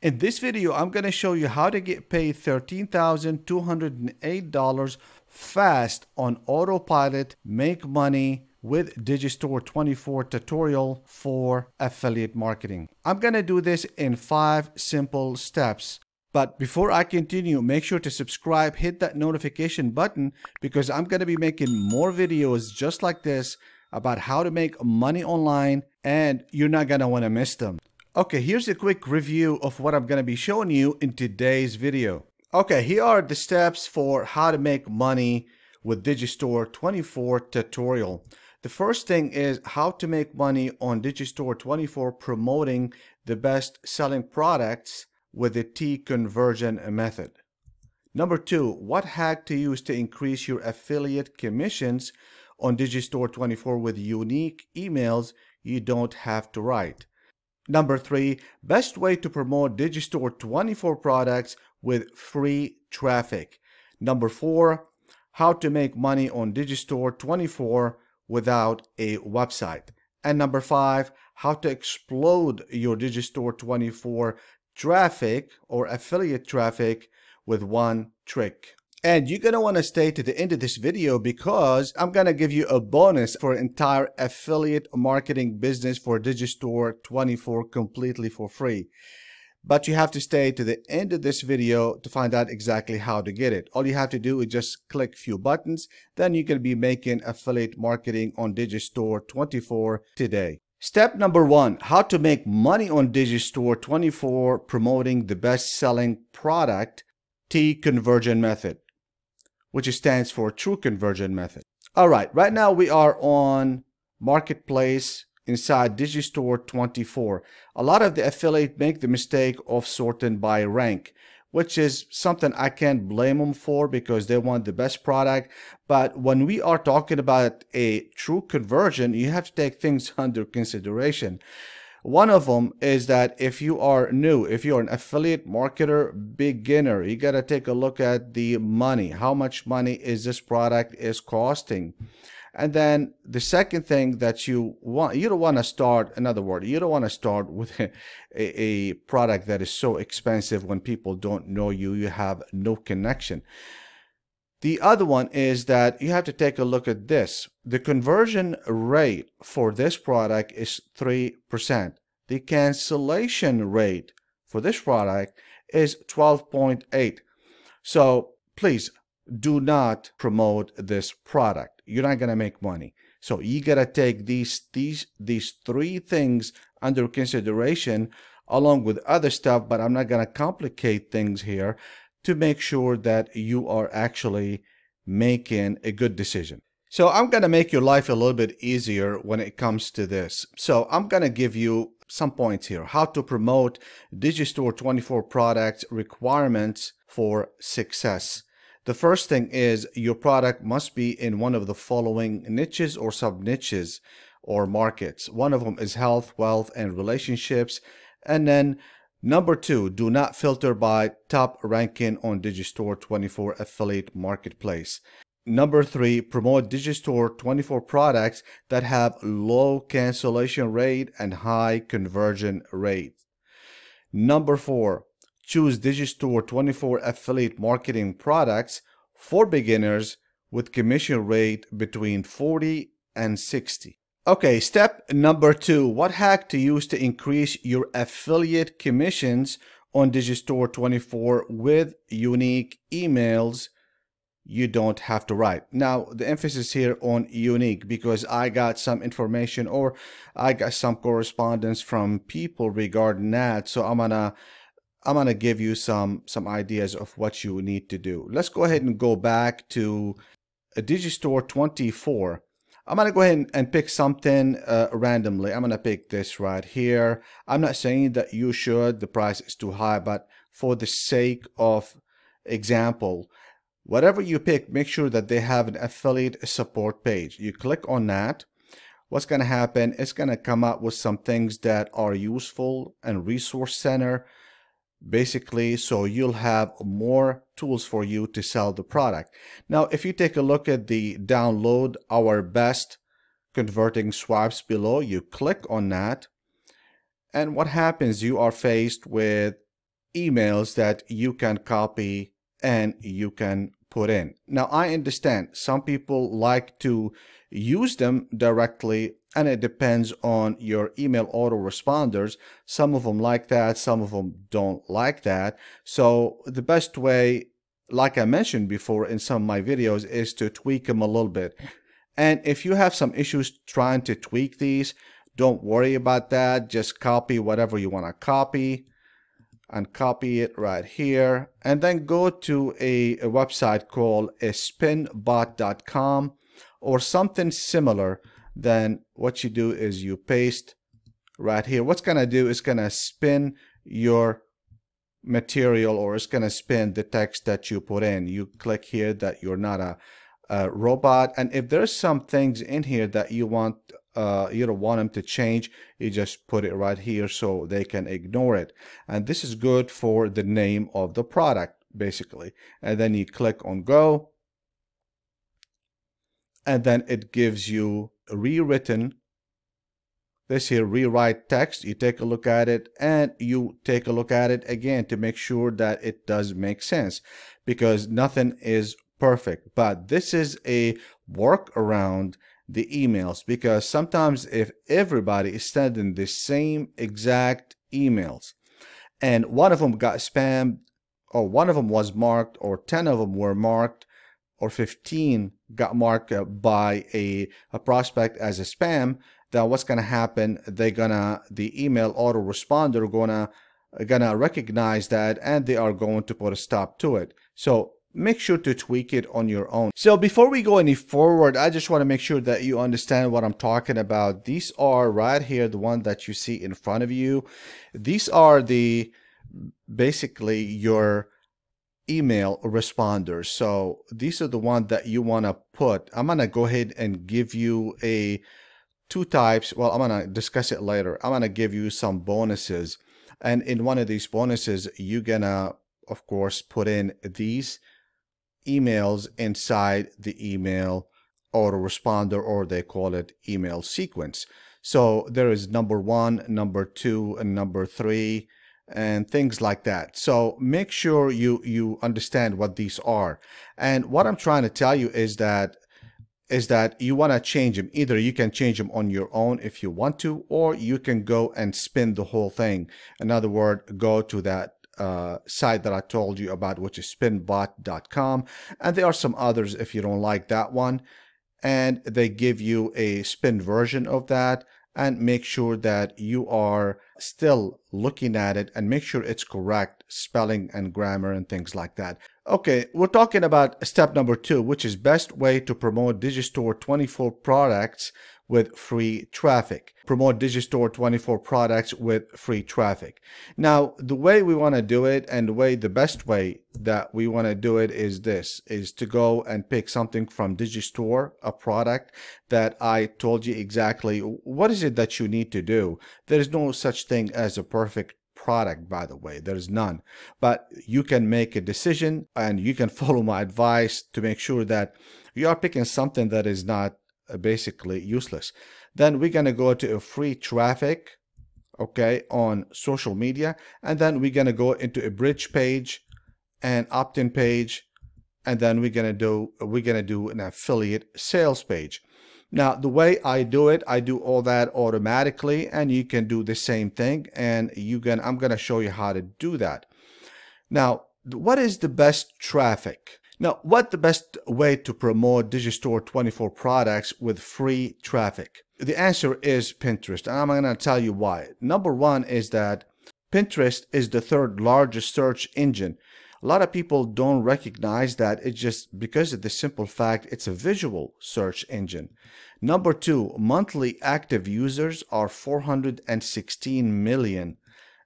In this video, I'm going to show you how to get paid $13,208 fast on autopilot, make money with Digistore 24 tutorial for affiliate marketing. I'm going to do this in five simple steps. But before I continue, make sure to subscribe, hit that notification button because I'm going to be making more videos just like this about how to make money online and you're not going to want to miss them. Okay, here's a quick review of what I'm going to be showing you in today's video. Okay, here are the steps for how to make money with Digistore 24 tutorial. The first thing is how to make money on Digistore 24 promoting the best selling products with the T conversion method. Number two, what hack to use to increase your affiliate commissions on Digistore 24 with unique emails you don't have to write. Number three, best way to promote Digistore 24 products with free traffic. Number four, how to make money on Digistore 24 without a website. And number five, how to explode your Digistore 24 traffic or affiliate traffic with one trick. And you're going to want to stay to the end of this video because I'm going to give you a bonus for entire affiliate marketing business for Digistore 24 completely for free. But you have to stay to the end of this video to find out exactly how to get it. All you have to do is just click few buttons. Then you can be making affiliate marketing on Digistore 24 today. Step number one, how to make money on Digistore 24 promoting the best selling product T conversion method which stands for True Conversion Method. All right, right now we are on Marketplace inside Digistore 24. A lot of the affiliate make the mistake of sorting by rank, which is something I can't blame them for because they want the best product. But when we are talking about a true conversion, you have to take things under consideration. One of them is that if you are new, if you're an affiliate marketer beginner, you got to take a look at the money. How much money is this product is costing? And then the second thing that you want, you don't want to start, in other words, you don't want to start with a, a product that is so expensive when people don't know you, you have no connection. The other one is that you have to take a look at this. The conversion rate for this product is 3%. The cancellation rate for this product is 12.8. So please do not promote this product. You're not going to make money. So you got to take these these these three things under consideration along with other stuff, but I'm not going to complicate things here to make sure that you are actually making a good decision. So I'm going to make your life a little bit easier when it comes to this. So I'm going to give you some points here. How to promote Digistore 24 products requirements for success. The first thing is your product must be in one of the following niches or sub niches or markets. One of them is health, wealth, and relationships. And then Number two, do not filter by top ranking on Digistore 24 affiliate marketplace. Number three, promote Digistore 24 products that have low cancellation rate and high conversion rate. Number four, choose Digistore 24 affiliate marketing products for beginners with commission rate between 40 and 60. Okay, step number two, what hack to use to increase your affiliate commissions on Digistore 24 with unique emails you don't have to write. Now, the emphasis here on unique because I got some information or I got some correspondence from people regarding that. So I'm gonna I'm gonna give you some some ideas of what you need to do. Let's go ahead and go back to Digistore 24 I'm going to go ahead and pick something uh, randomly. I'm going to pick this right here. I'm not saying that you should, the price is too high, but for the sake of example, whatever you pick, make sure that they have an affiliate support page. You click on that. What's going to happen? It's going to come up with some things that are useful and resource center basically so you'll have more tools for you to sell the product now if you take a look at the download our best converting swipes below you click on that and what happens you are faced with emails that you can copy and you can put in. Now, I understand some people like to use them directly and it depends on your email autoresponders. Some of them like that, some of them don't like that. So the best way, like I mentioned before in some of my videos, is to tweak them a little bit. And if you have some issues trying to tweak these, don't worry about that. Just copy whatever you want to copy and copy it right here and then go to a, a website called a spinbot.com or something similar then what you do is you paste right here. What's gonna do is gonna spin your material or it's gonna spin the text that you put in. You click here that you're not a, a robot and if there's some things in here that you want uh, you don't want them to change you just put it right here so they can ignore it. And this is good for the name of the product basically. And then you click on go and then it gives you rewritten this here rewrite text. You take a look at it and you take a look at it again to make sure that it does make sense because nothing is perfect. But this is a workaround the emails because sometimes if everybody is sending the same exact emails and one of them got spammed or one of them was marked or 10 of them were marked or 15 got marked uh, by a, a prospect as a spam then what's going to happen they're gonna the email autoresponder gonna gonna recognize that and they are going to put a stop to it so make sure to tweak it on your own. So before we go any forward, I just want to make sure that you understand what I'm talking about. These are right here, the one that you see in front of you. These are the basically your email responders. So these are the ones that you want to put. I'm going to go ahead and give you a two types. Well, I'm going to discuss it later. I'm going to give you some bonuses. And in one of these bonuses, you're going to, of course, put in these emails inside the email autoresponder or they call it email sequence. So there is number one, number two, and number three, and things like that. So make sure you, you understand what these are. And what I'm trying to tell you is that is that you want to change them. Either you can change them on your own if you want to, or you can go and spin the whole thing. In other words, go to that uh, site that I told you about, which is spinbot.com. And there are some others if you don't like that one. And they give you a spin version of that and make sure that you are still looking at it and make sure it's correct spelling and grammar and things like that. Okay, we're talking about step number two, which is best way to promote Digistore 24 products with free traffic. Promote Digistore 24 products with free traffic. Now, the way we want to do it and the way the best way that we want to do it is this, is to go and pick something from Digistore, a product that I told you exactly what is it that you need to do. There is no such thing as a perfect product by the way there's none but you can make a decision and you can follow my advice to make sure that you are picking something that is not Uh, basically useless. Then we're going to go to a free traffic, okay, on social media. And then we're going to go into a bridge page and opt-in page. And then we're going to do, we're going to do an affiliate sales page. Now, the way I do it, I do all that automatically and you can do the same thing. And you can, I'm going to show you how to do that. Now, what is the best traffic? Now, what the best way to promote Digistore 24 products with free traffic? The answer is Pinterest, and I'm going to tell you why. Number one is that Pinterest is the third largest search engine. A lot of people don't recognize that it's just because of the simple fact it's a visual search engine. Number two, monthly active users are 416 million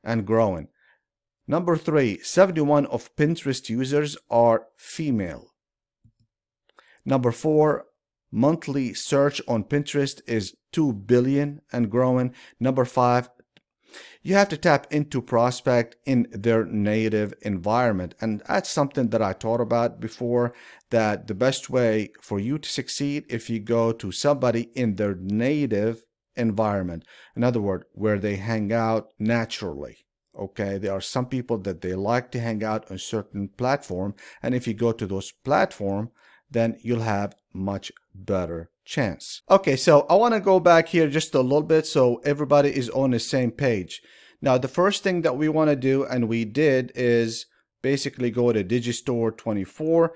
and growing. Number three, 71 of Pinterest users are female. Number four, monthly search on Pinterest is 2 billion and growing. Number five, you have to tap into prospect in their native environment. And that's something that I taught about before that the best way for you to succeed if you go to somebody in their native environment. In other words, where they hang out naturally okay? There are some people that they like to hang out on certain platform and if you go to those platform then you'll have much better chance. Okay so i want to go back here just a little bit so everybody is on the same page. Now the first thing that we want to do and we did is basically go to digistore 24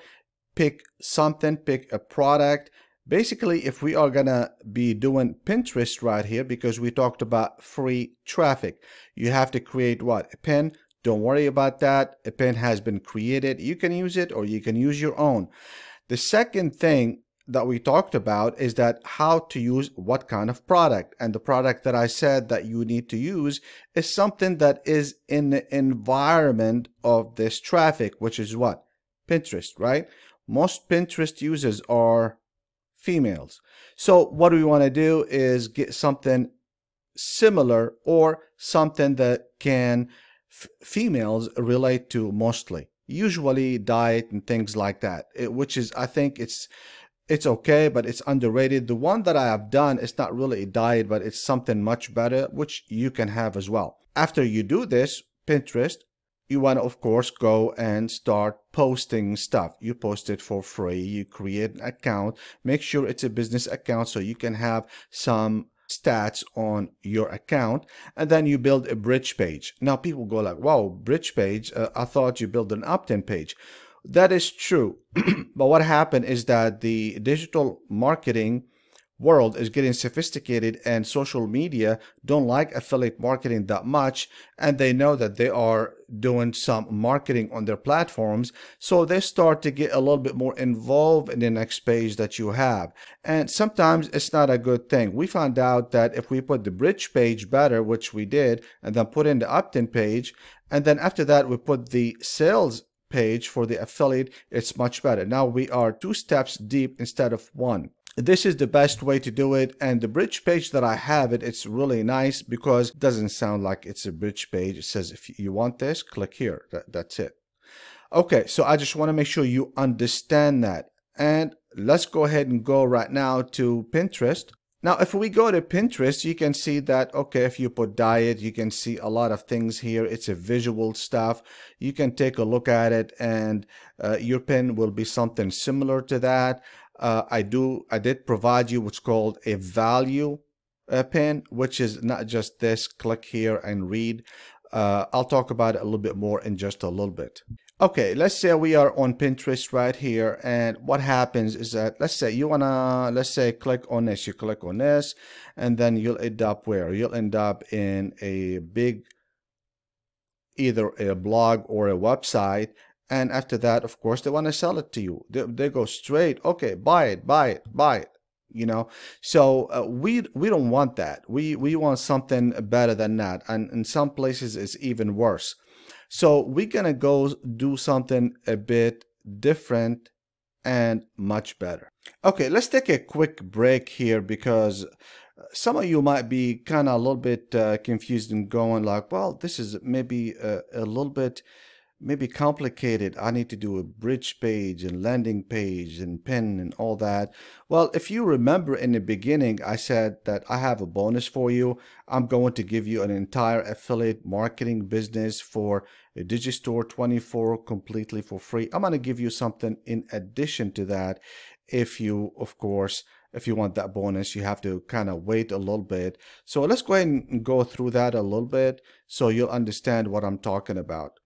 pick something pick a product basically if we are gonna be doing pinterest right here because we talked about free traffic you have to create what? A pin don't worry about that. A pin has been created. You can use it or you can use your own. The second thing that we talked about is that how to use what kind of product. And the product that i said that you need to use is something that is in the environment of this traffic which is what? Pinterest right? Most pinterest users are females. So what we want to do is get something similar or something that can females relate to mostly usually diet and things like that it, which is i think it's it's okay but it's underrated the one that i have done is not really a diet but it's something much better which you can have as well after you do this pinterest you want to of course go and start posting stuff. You post it for free you create an account. Make sure it's a business account so you can have some stats on your account and then you build a bridge page. Now people go like wow bridge page? Uh, i thought you built an opt-in page. That is true but what happened is that the digital marketing world is getting sophisticated and social media don't like affiliate marketing that much and they know that they are doing some marketing on their platforms. So they start to get a little bit more involved in the next page that you have. And sometimes it's not a good thing. We found out that if we put the bridge page better which we did and then put in the opt-in page and then after that we put the sales page for the affiliate it's much better. Now we are two steps deep instead of one this is the best way to do it and the bridge page that I have it it's really nice because it doesn't sound like it's a bridge page. It says if you want this click here. That, that's it. Okay so I just want to make sure you understand that. And let's go ahead and go right now to Pinterest. Now, if we go to Pinterest, you can see that, okay, if you put diet, you can see a lot of things here. It's a visual stuff. You can take a look at it and uh, your pin will be something similar to that uh, I do I did provide you what's called a value uh, pin, which is not just this. Click here and read. Uh, I'll talk about it a little bit more in just a little bit. Okay, let's say we are on Pinterest right here, and what happens is that let's say you wanna let's say click on this. You click on this, and then you'll end up where you'll end up in a big either a blog or a website and after that of course they want to sell it to you. They, they go straight okay buy it buy it buy it you know? So uh, we we don't want that. We we want something better than that. And in some places it's even worse. So we're gonna go do something a bit different and much better. Okay let's take a quick break here because uh, some of you might be kind of a little bit uh, confused and going like well this is maybe a, a little bit maybe complicated. I need to do a bridge page and landing page and pin and all that. Well, if you remember in the beginning, I said that I have a bonus for you. I'm going to give you an entire affiliate marketing business for a Digistore 24 completely for free. I'm going to give you something in addition to that. If you, of course, if you want that bonus, you have to kind of wait a little bit. So let's go ahead and go through that a little bit so you'll understand what I'm talking about.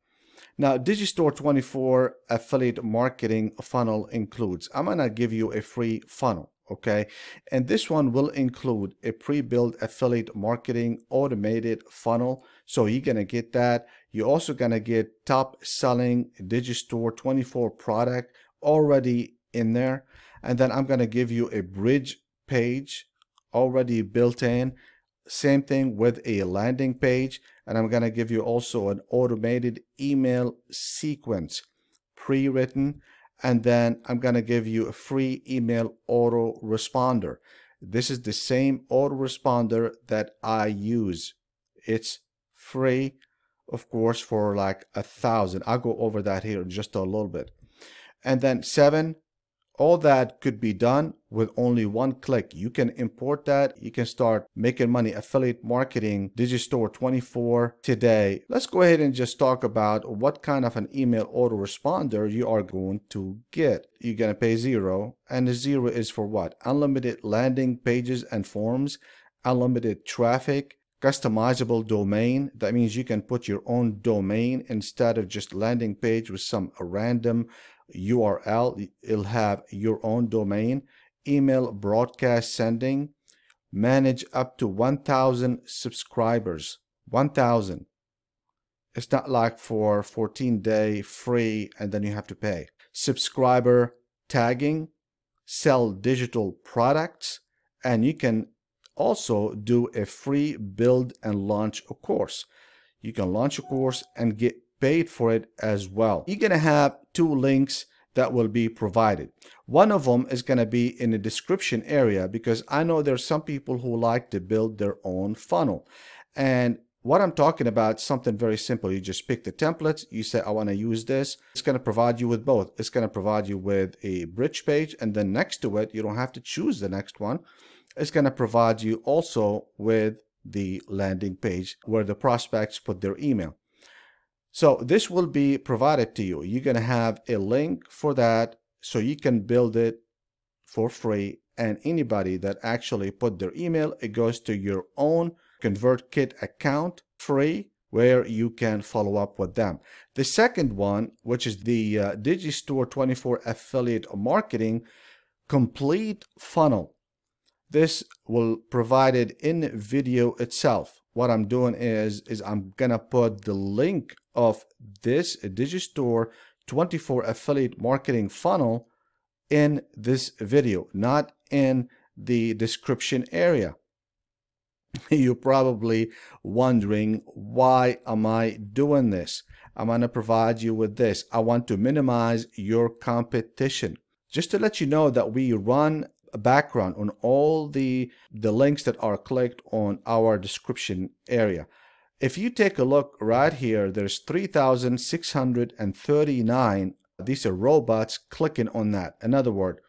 Now, Digistore 24 affiliate marketing funnel includes, I'm going to give you a free funnel, okay? And this one will include a pre-built affiliate marketing automated funnel. So you're going to get that. You're also going to get top selling Digistore 24 product already in there. And then I'm going to give you a bridge page already built in same thing with a landing page. And I'm going to give you also an automated email sequence pre-written. And then I'm going to give you a free email autoresponder. This is the same autoresponder that I use. It's free, of course, for like a thousand. I'll go over that here in just a little bit. And then seven All that could be done with only one click. You can import that. You can start making money affiliate marketing Digistore 24 today. Let's go ahead and just talk about what kind of an email autoresponder you are going to get. You're going to pay zero and the zero is for what? Unlimited landing pages and forms, unlimited traffic, customizable domain. That means you can put your own domain instead of just landing page with some random URL. It'll have your own domain, email broadcast sending, manage up to 1,000 subscribers. 1,000. It's not like for 14 day free and then you have to pay. Subscriber tagging, sell digital products, and you can also do a free build and launch a course. You can launch a course and get paid for it as well. You're going to have two links that will be provided. One of them is going to be in the description area because I know there's some people who like to build their own funnel. And what I'm talking about something very simple. You just pick the template. You say, I want to use this. It's going to provide you with both. It's going to provide you with a bridge page. And then next to it, you don't have to choose the next one. It's going to provide you also with the landing page where the prospects put their email. So this will be provided to you. You're going to have a link for that so you can build it for free. And anybody that actually put their email, it goes to your own ConvertKit account free where you can follow up with them. The second one, which is the uh, Digistore 24 affiliate marketing complete funnel. This will provide it in video itself. What I'm doing is, is I'm gonna put the link of this Digistore 24 affiliate marketing funnel in this video, not in the description area. You're probably wondering, why am I doing this? I'm going to provide you with this. I want to minimize your competition. Just to let you know that we run background on all the, the links that are clicked on our description area. If you take a look right here, there's 3,639. These are robots clicking on that. In other words,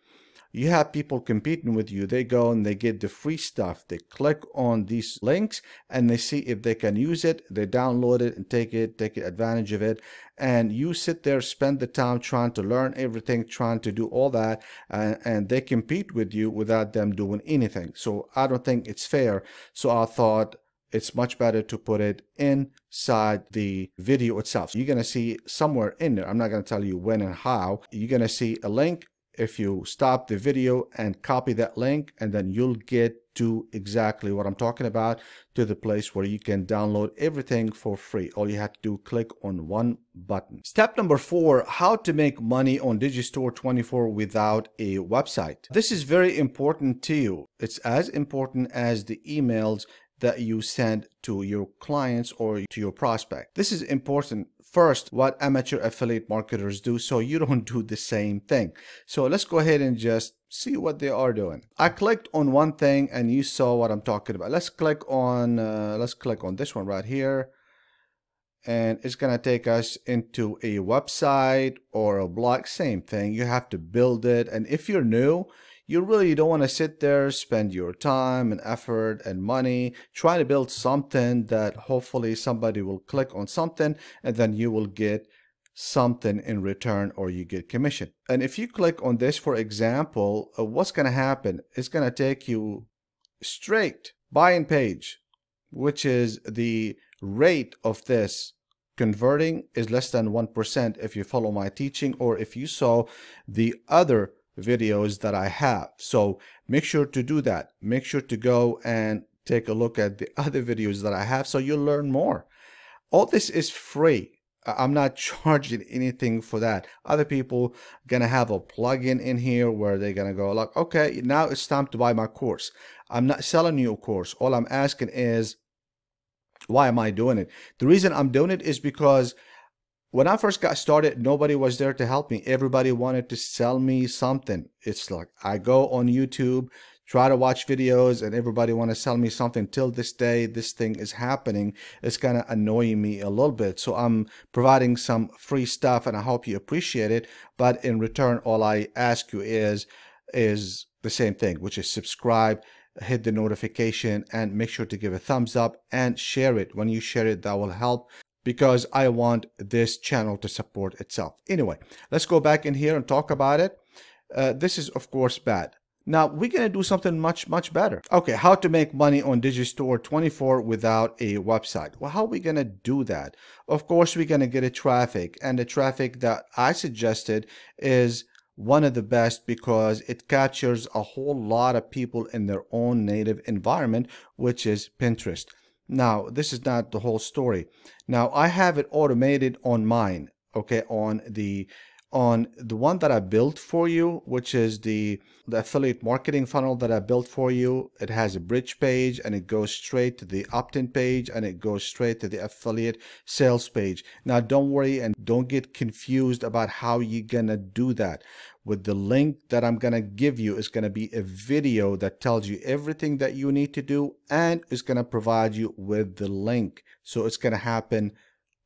you have people competing with you. They go and they get the free stuff. They click on these links and they see if they can use it. They download it and take it, take advantage of it. And you sit there, spend the time trying to learn everything, trying to do all that. And, and they compete with you without them doing anything. So I don't think it's fair. So I thought, it's much better to put it inside the video itself. So you're going to see somewhere in there, I'm not going to tell you when and how, you're going to see a link if you stop the video and copy that link and then you'll get to exactly what I'm talking about to the place where you can download everything for free. All you have to do click on one button. Step number four, how to make money on Digistore 24 without a website. This is very important to you. It's as important as the emails that you send to your clients or to your prospect. This is important first what amateur affiliate marketers do so you don't do the same thing. So let's go ahead and just see what they are doing. I clicked on one thing and you saw what I'm talking about. Let's click on uh, let's click on this one right here and it's going to take us into a website or a blog same thing you have to build it and if you're new you really don't want to sit there, spend your time and effort and money trying to build something that hopefully somebody will click on something and then you will get something in return or you get commission. And if you click on this, for example, uh, what's going to happen? It's going to take you straight buying page, which is the rate of this converting is less than 1% if you follow my teaching or if you saw the other videos that I have. So make sure to do that. Make sure to go and take a look at the other videos that I have so you'll learn more. All this is free. I'm not charging anything for that. Other people gonna have a plugin in here where they're gonna go like, okay, now it's time to buy my course. I'm not selling you a course. All I'm asking is, why am I doing it? The reason I'm doing it is because when I first got started, nobody was there to help me. Everybody wanted to sell me something. It's like I go on YouTube try to watch videos and everybody want to sell me something. Till this day this thing is happening. It's kind of annoying me a little bit. So i'm providing some free stuff and i hope you appreciate it. But in return all i ask you is is the same thing which is subscribe hit the notification and make sure to give a thumbs up and share it. When you share it that will help because I want this channel to support itself. Anyway, let's go back in here and talk about it. Uh, this is of course bad. Now we're going to do something much, much better. Okay, how to make money on Digistore 24 without a website. Well, how are we going to do that? Of course, we're going to get a traffic and the traffic that I suggested is one of the best because it captures a whole lot of people in their own native environment, which is Pinterest. Now, this is not the whole story. Now, I have it automated on mine, okay, on the on the one that I built for you, which is the, the affiliate marketing funnel that I built for you. It has a bridge page and it goes straight to the opt-in page and it goes straight to the affiliate sales page. Now, don't worry and don't get confused about how you're to do that. With the link that I'm going to give you is going to be a video that tells you everything that you need to do and is going to provide you with the link. So it's going to happen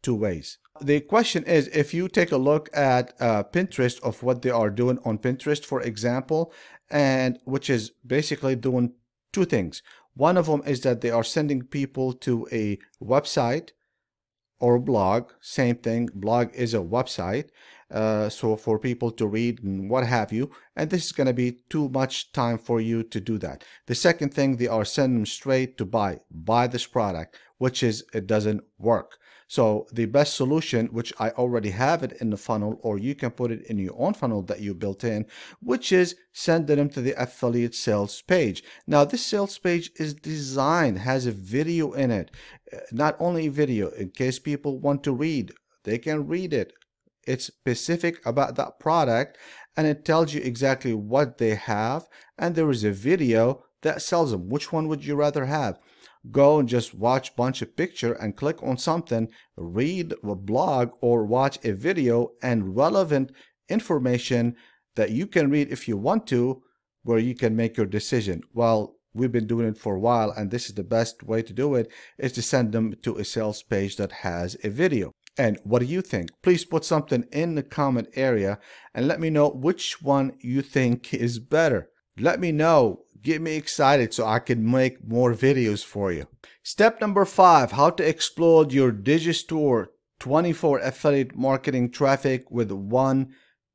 two ways. The question is, if you take a look at uh, Pinterest of what they are doing on Pinterest, for example, and which is basically doing two things. One of them is that they are sending people to a website or blog. Same thing, blog is a website. Uh, so for people to read and what have you. And this is going to be too much time for you to do that. The second thing, they are sending them straight to buy, buy this product, which is it doesn't work. So the best solution, which I already have it in the funnel, or you can put it in your own funnel that you built in, which is sending them to the affiliate sales page. Now this sales page is designed, has a video in it, uh, not only video, in case people want to read, they can read it. It's specific about that product and it tells you exactly what they have. And there is a video that sells them. Which one would you rather have? go and just watch bunch of picture and click on something, read a blog or watch a video and relevant information that you can read if you want to, where you can make your decision. Well, we've been doing it for a while and this is the best way to do it is to send them to a sales page that has a video. And what do you think? Please put something in the comment area and let me know which one you think is better. Let me know get me excited so I can make more videos for you. Step number five, how to explode your Digistore 24 affiliate marketing traffic with one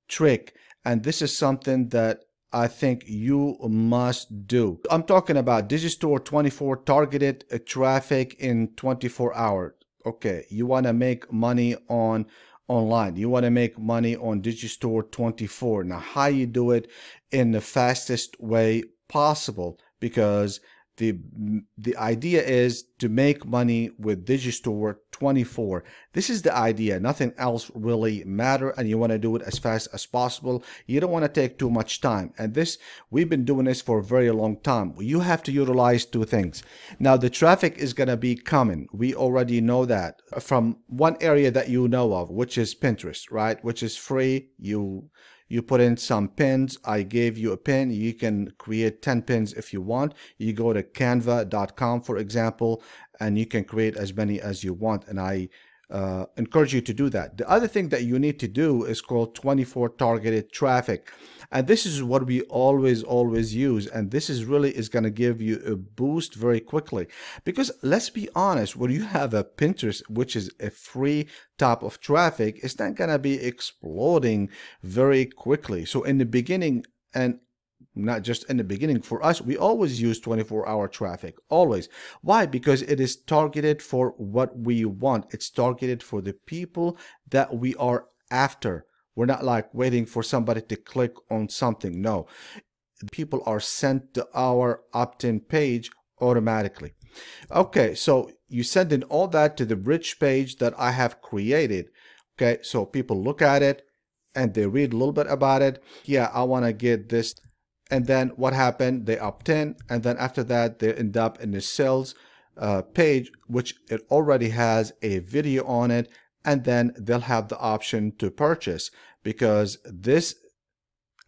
trick. And this is something that I think you must do. I'm talking about Digistore 24 targeted traffic in 24 hours. Okay, you want to make money on online. You want to make money on Digistore 24. Now, how you do it in the fastest way possible because the the idea is to make money with Digistore 24. This is the idea. Nothing else really matter and you want to do it as fast as possible. You don't want to take too much time. And this we've been doing this for a very long time. You have to utilize two things. Now the traffic is going to be coming. We already know that from one area that you know of, which is Pinterest, right? Which is free. You you put in some pins i gave you a pin you can create 10 pins if you want you go to canva.com for example and you can create as many as you want and i uh, encourage you to do that. The other thing that you need to do is called 24 targeted traffic. And this is what we always, always use. And this is really is going to give you a boost very quickly. Because let's be honest, when you have a Pinterest, which is a free type of traffic, it's not going to be exploding very quickly. So in the beginning, and not just in the beginning for us we always use 24 hour traffic always why because it is targeted for what we want it's targeted for the people that we are after we're not like waiting for somebody to click on something no. People are sent to our opt-in page automatically. Okay so you send in all that to the bridge page that i have created okay? So people look at it and they read a little bit about it. Yeah i want to get this. And then what happened? They opt in and then after that they end up in the sales uh, page which it already has a video on it and then they'll have the option to purchase because this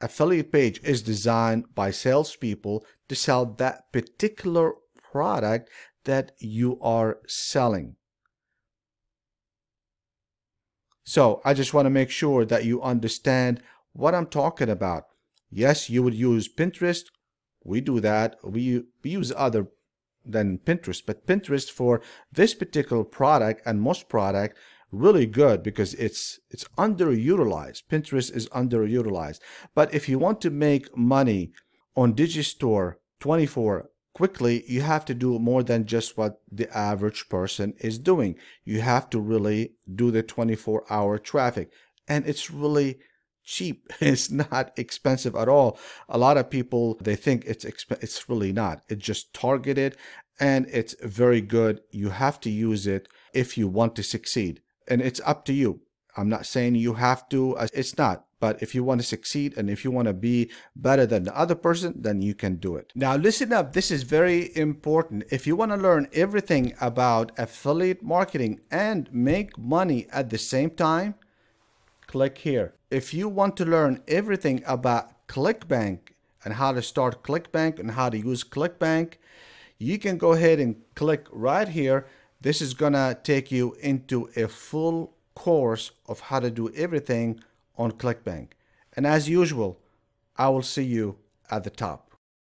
affiliate page is designed by salespeople to sell that particular product that you are selling. So I just want to make sure that you understand what I'm talking about. Yes, you would use Pinterest. We do that. We, we use other than Pinterest, but Pinterest for this particular product and most product really good because it's it's underutilized. Pinterest is underutilized. But if you want to make money on Digistore 24 quickly, you have to do more than just what the average person is doing. You have to really do the 24 hour traffic. And it's really cheap. It's not expensive at all. A lot of people, they think it's exp- it's really not. It's just targeted and it's very good. You have to use it if you want to succeed. And it's up to you. I'm not saying you have to. Uh, it's not. But if you want to succeed and if you want to be better than the other person, then you can do it. Now, listen up. This is very important. If you want to learn everything about affiliate marketing and make money at the same time, click here. If you want to learn everything about ClickBank and how to start ClickBank and how to use ClickBank, you can go ahead and click right here. This is going to take you into a full course of how to do everything on ClickBank. And as usual, I will see you at the top.